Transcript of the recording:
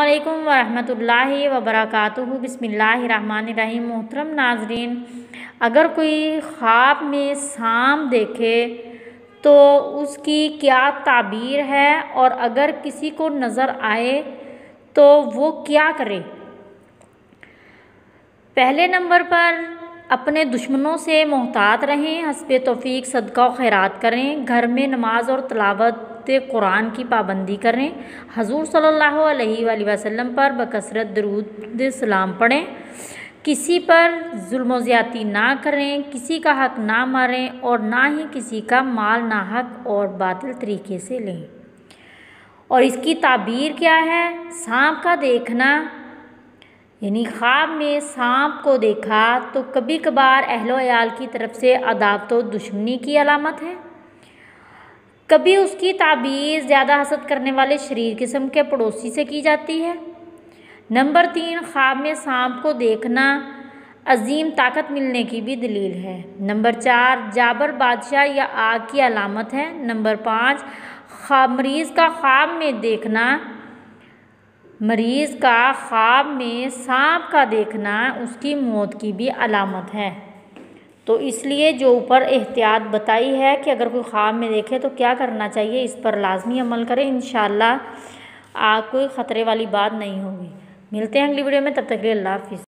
अस्सलाम वरहमतुल्लाहि वबरकातुहू बिस्मिल्लाहिर्रहमानिर्रहीम मोहतरम नाजरीन अगर कोई ख्वाब में सांप देखे तो उसकी क्या ताबीर है और अगर किसी को नज़र आए तो वो क्या करे पहले नंबर पर अपने दुश्मनों से मोहतात रहें। हसब तौफीक, सदका खैरात करें। घर में नमाज़ और तलावत कुरान की पाबंदी करें। हजूर सल्लल्लाहु अलैहि वसल्लम पर बकसरत दरूद सलाम पढ़ें। किसी पर जुल्म ना करें, किसी का हक ना मारें और ना ही किसी का माल ना हक और बातिल तरीके से लें। और इसकी ताबीर क्या है? सांप का देखना। यानी ख्वाब में सांप को देखा तो कभी कभार अहलो अयाल की तरफ़ से अदावत तो दुश्मनी की अलामत है। कभी उसकी ताबीर ज़्यादा हसद करने वाले शरीर किस्म के पड़ोसी से की जाती है? नंबर तीन, ख्वाब में सांप को देखना अजीम ताकत मिलने की भी दलील है। नंबर चार, जाबर बादशाह या आग की अलामत है। नंबर पाँच मरीज़ का ख्वाब में देखना, मरीज़ का ख्वाब में सांप का देखना उसकी मौत की भी अलामत है। तो इसलिए जो ऊपर एहतियात बताई है कि अगर कोई ख्वाब में देखे तो क्या करना चाहिए? इस पर लाजमी अमल करें। इन शाला कोई ख़तरे वाली बात नहीं होगी। मिलते हैं अगली वीडियो में। तब तक के लिए अल्लाह हाफिज़।